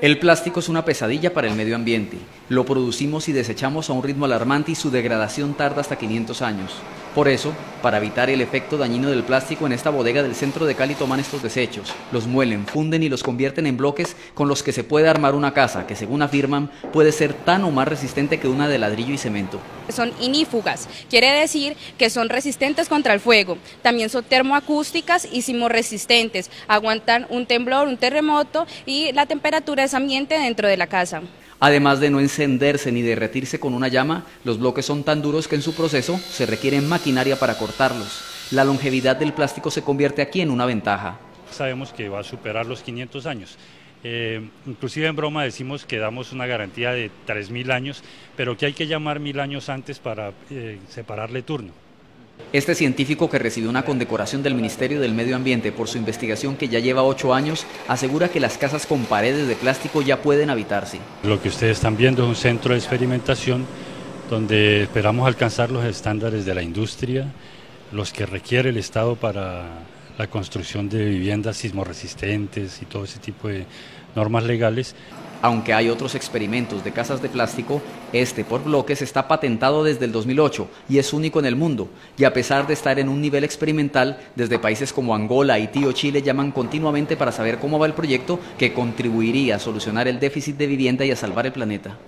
El plástico es una pesadilla para el medio ambiente. Lo producimos y desechamos a un ritmo alarmante y su degradación tarda hasta 500 años. Por eso, para evitar el efecto dañino del plástico en esta bodega del centro de Cali toman estos desechos, los muelen, funden y los convierten en bloques con los que se puede armar una casa que según afirman puede ser tan o más resistente que una de ladrillo y cemento. Son inífugas, quiere decir que son resistentes contra el fuego, también son termoacústicas y sismoresistentes, aguantan un temblor, un terremoto y la temperatura es ambiente dentro de la casa. Además de no encenderse ni derretirse con una llama, los bloques son tan duros que en su proceso se requiere maquinaria para cortarlos. La longevidad del plástico se convierte aquí en una ventaja. Sabemos que va a superar los 500 años. Eh, inclusive en broma decimos que damos una garantía de 3.000 años, pero que hay que llamar mil años antes para eh, separarle turno. Este científico que recibió una condecoración del Ministerio del Medio Ambiente por su investigación que ya lleva ocho años, asegura que las casas con paredes de plástico ya pueden habitarse. Lo que ustedes están viendo es un centro de experimentación donde esperamos alcanzar los estándares de la industria, los que requiere el Estado para la construcción de viviendas sismoresistentes y todo ese tipo de normas legales. Aunque hay otros experimentos de casas de plástico, este por bloques está patentado desde el 2008 y es único en el mundo. Y a pesar de estar en un nivel experimental, desde países como Angola, Haití o Chile llaman continuamente para saber cómo va el proyecto que contribuiría a solucionar el déficit de vivienda y a salvar el planeta.